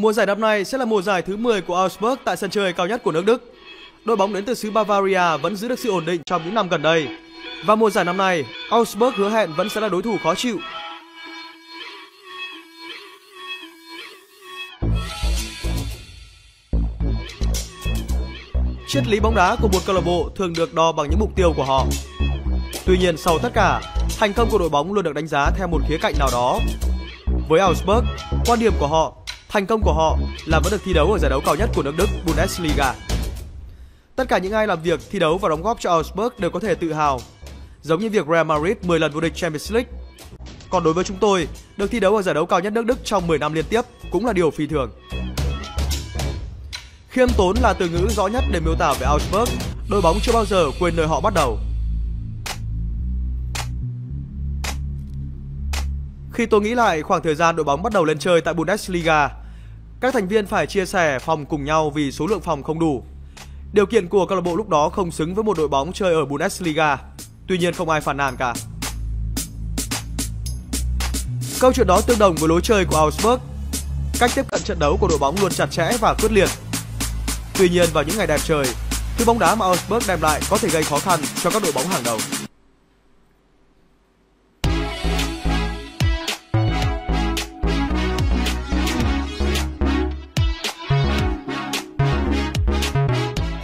Mùa giải năm nay sẽ là mùa giải thứ 10 của Augsburg tại sân chơi cao nhất của nước Đức. Đội bóng đến từ xứ Bavaria vẫn giữ được sự ổn định trong những năm gần đây. Và mùa giải năm nay, Augsburg hứa hẹn vẫn sẽ là đối thủ khó chịu Triết lý bóng đá của một câu lạc bộ thường được đo bằng những mục tiêu của họ. Tuy nhiên sau tất cả, thành công của đội bóng luôn được đánh giá theo một khía cạnh nào đó. Với Augsburg, quan điểm của họ, thành công của họ là vẫn được thi đấu ở giải đấu cao nhất của nước Đức Bundesliga. Tất cả những ai làm việc thi đấu và đóng góp cho Augsburg đều có thể tự hào, giống như việc Real Madrid 10 lần vô địch Champions League. Còn đối với chúng tôi, được thi đấu ở giải đấu cao nhất nước Đức trong 10 năm liên tiếp cũng là điều phi thường. Khiêm tốn là từ ngữ rõ nhất để miêu tả về Augsburg, đội bóng chưa bao giờ quên nơi họ bắt đầu. Khi tôi nghĩ lại khoảng thời gian đội bóng bắt đầu lên chơi tại Bundesliga, các thành viên phải chia sẻ phòng cùng nhau vì số lượng phòng không đủ. Điều kiện của câu lạc bộ lúc đó không xứng với một đội bóng chơi ở Bundesliga. Tuy nhiên không ai phản nàn cả. Câu chuyện đó tương đồng với lối chơi của Augsburg. Cách tiếp cận trận đấu của đội bóng luôn chặt chẽ và quyết liệt. Tuy nhiên vào những ngày đẹp trời, thứ bóng đá mà Augsburg đem lại có thể gây khó khăn cho các đội bóng hàng đầu.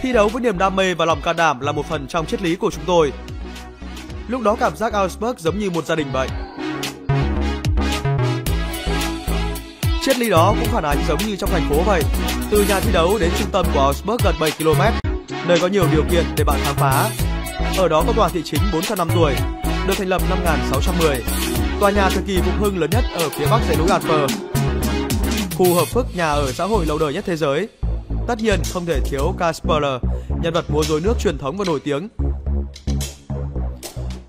Thi đấu với niềm đam mê và lòng can đảm là một phần trong triết lý của chúng tôi. Lúc đó cảm giác Augsburg giống như một gia đình vậy. Triết lý đó cũng phản ánh giống như trong thành phố vậy. Từ nhà thi đấu đến trung tâm của Augsburg gần 7 km, nơi có nhiều điều kiện để bạn khám phá. Ở đó có tòa thị chính 400 năm tuổi, được thành lập năm 1610. Tòa nhà thời kỳ phục hưng lớn nhất ở phía bắc dãy núi Alper. Khu hợp phức nhà ở xã hội lâu đời nhất thế giới. Tất nhiên không thể thiếu Kasperler, nhân vật múa rối nước truyền thống và nổi tiếng.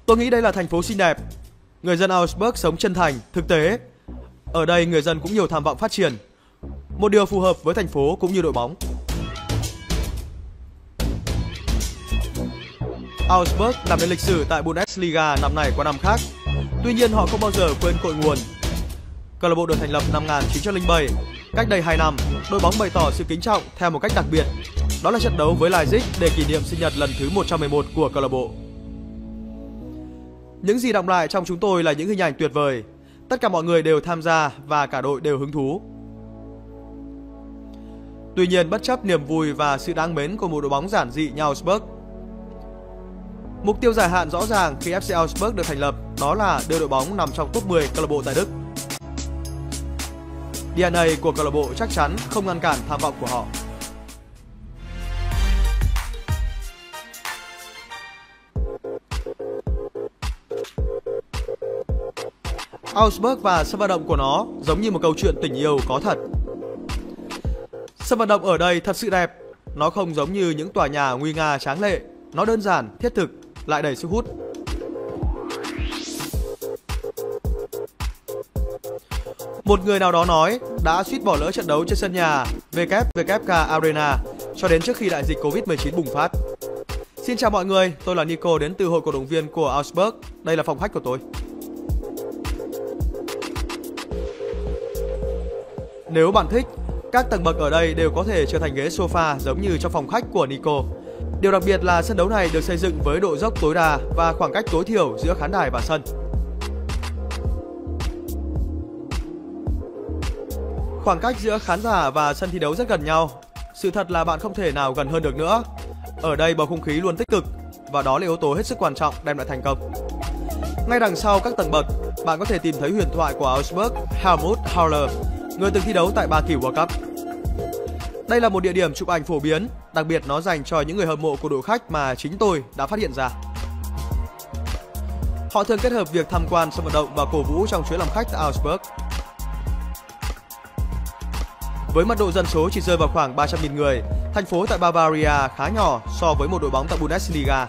Tôi nghĩ đây là thành phố xinh đẹp. Người dân Augsburg sống chân thành, thực tế, ở đây người dân cũng nhiều tham vọng phát triển. Một điều phù hợp với thành phố cũng như đội bóng. Augsburg làm nên lịch sử tại Bundesliga năm này qua năm khác. Tuy nhiên họ không bao giờ quên cội nguồn. Câu lạc bộ được thành lập năm 1907. Cách đây 2 năm, đội bóng bày tỏ sự kính trọng theo một cách đặc biệt. Đó là trận đấu với Leipzig để kỷ niệm sinh nhật lần thứ 111 của câu lạc bộ. Những gì đọng lại trong chúng tôi là những hình ảnh tuyệt vời, Tất cả mọi người đều tham gia và cả đội đều hứng thú. Tuy nhiên bất chấp niềm vui và sự đáng mến của một đội bóng giản dị như Augsburg, Mục tiêu dài hạn rõ ràng khi FC Augsburg được thành lập đó là đưa đội bóng nằm trong top 10 câu lạc bộ tại Đức. DNA của câu lạc bộ chắc chắn không ngăn cản tham vọng của họ. Augsburg và sân vận động của nó giống như một câu chuyện tình yêu có thật. Sân vận động ở đây thật sự đẹp, nó không giống như những tòa nhà nguy nga tráng lệ, nó đơn giản, thiết thực, lại đầy sức hút. Một người nào đó nói đã suýt bỏ lỡ trận đấu trên sân nhà WWK Arena cho đến trước khi đại dịch Covid-19 bùng phát. Xin chào mọi người, tôi là Nico đến từ hội cổ động viên của Augsburg. Đây là phòng khách của tôi. Nếu bạn thích, các tầng bậc ở đây đều có thể trở thành ghế sofa giống như trong phòng khách của Nico. Điều đặc biệt là sân đấu này được xây dựng với độ dốc tối đa và khoảng cách tối thiểu giữa khán đài và sân. Khoảng cách giữa khán giả và sân thi đấu rất gần nhau. Sự thật là bạn không thể nào gần hơn được nữa. Ở đây bầu không khí luôn tích cực và đó là yếu tố hết sức quan trọng đem lại thành công. Ngay đằng sau các tầng bậc, bạn có thể tìm thấy huyền thoại của Augsburg, Helmut Haller, người từng thi đấu tại ba kỳ World Cup. Đây là một địa điểm chụp ảnh phổ biến, đặc biệt nó dành cho những người hâm mộ của đội khách mà chính tôi đã phát hiện ra. Họ thường kết hợp việc tham quan sân vận động và cổ vũ trong chuyến làm khách tại Augsburg. Với mật độ dân số chỉ rơi vào khoảng 300.000 người, thành phố tại Bavaria khá nhỏ so với một đội bóng tại Bundesliga.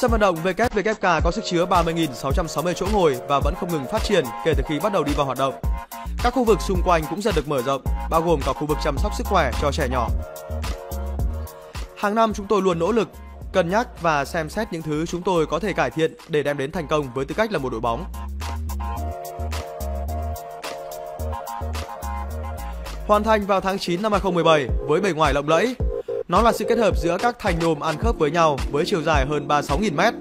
Sân vận động WWK có sức chứa 30.660 chỗ ngồi và vẫn không ngừng phát triển kể từ khi bắt đầu đi vào hoạt động. Các khu vực xung quanh cũng dần được mở rộng, bao gồm cả khu vực chăm sóc sức khỏe cho trẻ nhỏ. Hàng năm chúng tôi luôn nỗ lực, cân nhắc và xem xét những thứ chúng tôi có thể cải thiện để đem đến thành công với tư cách là một đội bóng. Hoàn thành vào tháng 9 năm 2017 với bề ngoài lộng lẫy. Nó là sự kết hợp giữa các thành nhôm ăn khớp với nhau với chiều dài hơn 36.000 m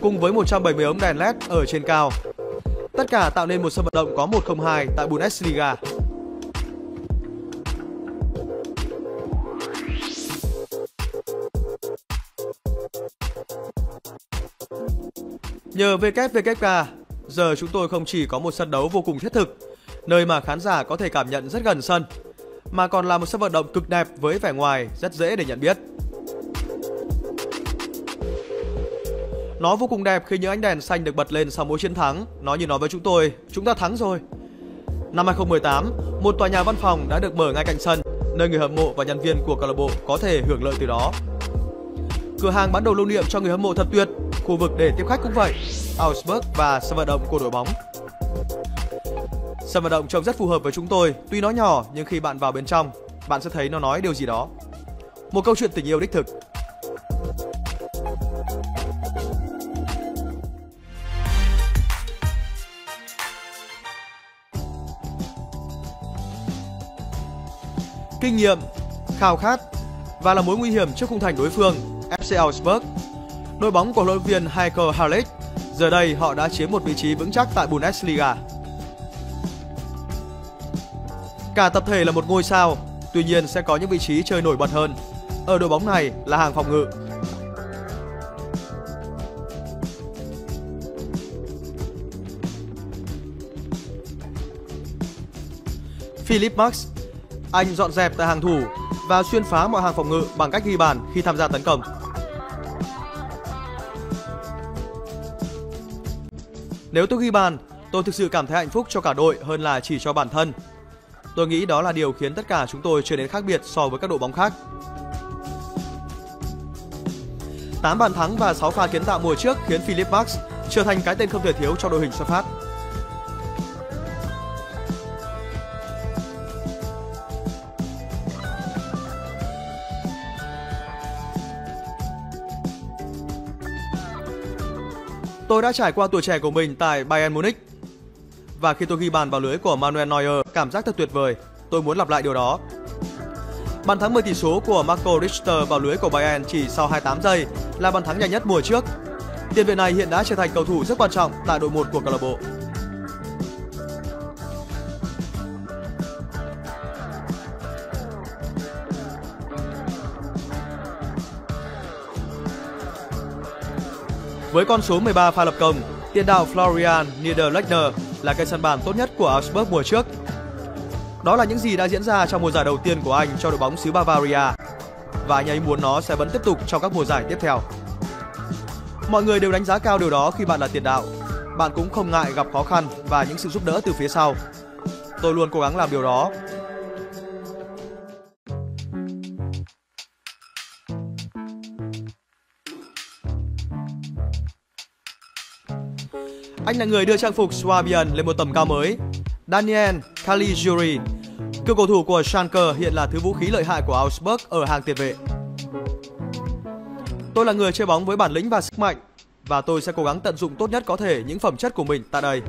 cùng với 170 ống đèn LED ở trên cao. Tất cả tạo nên một sân vận động có 102 tại Bundesliga. Nhờ WWK, giờ chúng tôi không chỉ có một sân đấu vô cùng thiết thực, nơi mà khán giả có thể cảm nhận rất gần sân, mà còn là một sân vận động cực đẹp với vẻ ngoài rất dễ để nhận biết. Nó vô cùng đẹp khi những ánh đèn xanh được bật lên sau mỗi chiến thắng. Nó như nói với chúng tôi, chúng ta thắng rồi. Năm 2018, một tòa nhà văn phòng đã được mở ngay cạnh sân, nơi người hâm mộ và nhân viên của câu lạc bộ có thể hưởng lợi từ đó. Cửa hàng bán đồ lưu niệm cho người hâm mộ thật tuyệt, khu vực để tiếp khách cũng vậy, Augsburg và sân vận động của đội bóng. Sân vận động trông rất phù hợp với chúng tôi, tuy nó nhỏ nhưng khi bạn vào bên trong, bạn sẽ thấy nó nói điều gì đó. Một câu chuyện tình yêu đích thực. Kinh nghiệm, khao khát và là mối nguy hiểm trước khung thành đối phương, FC Augsburg. Đội bóng của huấn luyện viên Heiko Herrlich giờ đây họ đã chiếm một vị trí vững chắc tại Bundesliga. Cả tập thể là một ngôi sao, tuy nhiên sẽ có những vị trí chơi nổi bật hơn. Ở đội bóng này là hàng phòng ngự. Philip Max, anh dọn dẹp tại hàng thủ và xuyên phá mọi hàng phòng ngự bằng cách ghi bàn khi tham gia tấn công. Nếu tôi ghi bàn, tôi thực sự cảm thấy hạnh phúc cho cả đội hơn là chỉ cho bản thân. Tôi nghĩ đó là điều khiến tất cả chúng tôi trở nên khác biệt so với các đội bóng khác. 8 bàn thắng và 6 pha kiến tạo mùa trước khiến Philip Max trở thành cái tên không thể thiếu cho đội hình xuất phát. Tôi đã trải qua tuổi trẻ của mình tại Bayern Munich và khi tôi ghi bàn vào lưới của Manuel Neuer, cảm giác thật tuyệt vời. Tôi muốn lặp lại điều đó. Bàn thắng 10 tỷ số của Marco Richter vào lưới của Bayern chỉ sau 28 giây là bàn thắng nhanh nhất mùa trước. Tiền vệ này hiện đã trở thành cầu thủ rất quan trọng tại đội 1 của câu lạc bộ. Với con số 13 pha lập công, tiền đạo Florian Niederlechner là cây sân bàn tốt nhất của Augsburg mùa trước. Đó là những gì đã diễn ra trong mùa giải đầu tiên của anh cho đội bóng xứ Bavaria, và anh ấy muốn nó sẽ vẫn tiếp tục trong các mùa giải tiếp theo. Mọi người đều đánh giá cao điều đó khi bạn là tiền đạo. Bạn cũng không ngại gặp khó khăn và những sự giúp đỡ từ phía sau. Tôi luôn cố gắng làm điều đó Anh là người đưa trang phục Swabian lên một tầm cao mới. Daniel Caligiuri, cựu cầu thủ của Schalke hiện là thứ vũ khí lợi hại của Augsburg ở hàng tiền vệ. Tôi là người chơi bóng với bản lĩnh và sức mạnh và tôi sẽ cố gắng tận dụng tốt nhất có thể những phẩm chất của mình tại đây.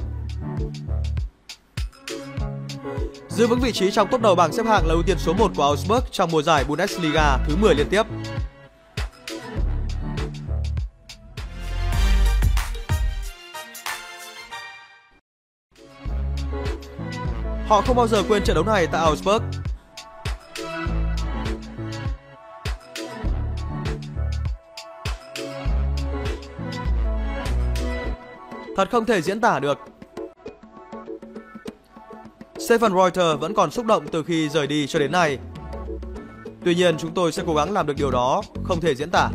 Giữ vững vị trí trong top đầu bảng xếp hạng là ưu tiên số 1 của Augsburg trong mùa giải Bundesliga thứ 10 liên tiếp. Họ không bao giờ quên trận đấu này tại Augsburg. Thật không thể diễn tả được. Stephen Reuter vẫn còn xúc động từ khi rời đi cho đến nay. Tuy nhiên chúng tôi sẽ cố gắng làm được điều đó, không thể diễn tả.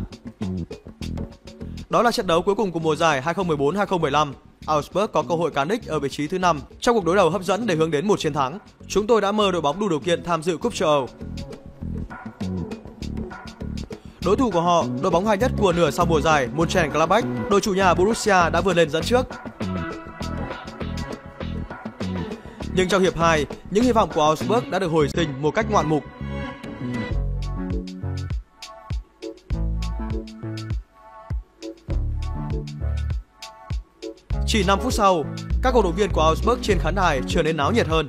Đó là trận đấu cuối cùng của mùa giải 2014-2015 Augsburg có cơ hội cán đích ở vị trí thứ 5 trong cuộc đối đầu hấp dẫn để hướng đến một chiến thắng. Chúng tôi đã mơ đội bóng đủ điều kiện tham dự cúp châu Âu. Đối thủ của họ, đội bóng hay nhất của nửa sau mùa giải Mönchengladbach, đội chủ nhà Borussia đã vươn lên dẫn trước. Nhưng trong hiệp 2, những hy vọng của Augsburg đã được hồi sinh một cách ngoạn mục Chỉ 5 phút sau, các cổ động viên của Augsburg trên khán đài trở nên náo nhiệt hơn.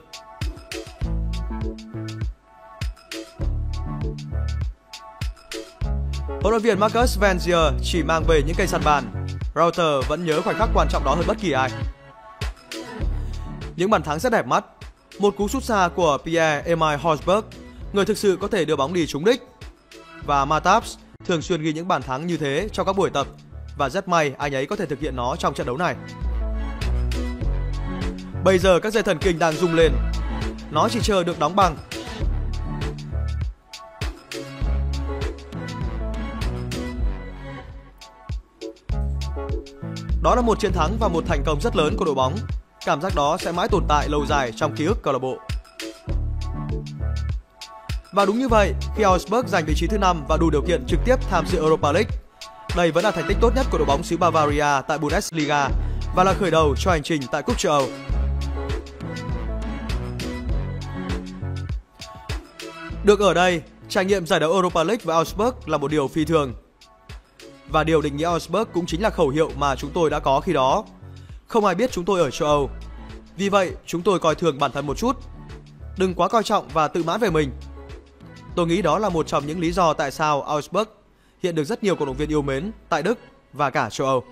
Huấn luyện viên Marcus Van Zier chỉ mang về những cây săn bàn. Router vẫn nhớ khoảnh khắc quan trọng đó hơn bất kỳ ai. Những bàn thắng rất đẹp mắt. Một cú sút xa của Pierre Emile Horsberg, người thực sự có thể đưa bóng đi trúng đích. Và Mataps thường xuyên ghi những bàn thắng như thế trong các buổi tập và rất may anh ấy có thể thực hiện nó trong trận đấu này. Bây giờ các dây thần kinh đang rung lên. Nó chỉ chờ được đóng băng. Đó là một chiến thắng và một thành công rất lớn của đội bóng. Cảm giác đó sẽ mãi tồn tại lâu dài trong ký ức câu lạc bộ. Và đúng như vậy, khi Augsburg giành vị trí thứ 5 và đủ điều kiện trực tiếp tham dự Europa League, đây vẫn là thành tích tốt nhất của đội bóng xứ Bavaria tại Bundesliga và là khởi đầu cho hành trình tại Cúp châu Âu. Được ở đây, trải nghiệm giải đấu Europa League với Augsburg là một điều phi thường. Và điều định nghĩa Augsburg cũng chính là khẩu hiệu mà chúng tôi đã có khi đó. Không ai biết chúng tôi ở châu Âu. Vì vậy, chúng tôi coi thường bản thân một chút. Đừng quá coi trọng và tự mãn về mình. Tôi nghĩ đó là một trong những lý do tại sao Augsburg hiện được rất nhiều cổ động viên yêu mến tại Đức và cả châu Âu.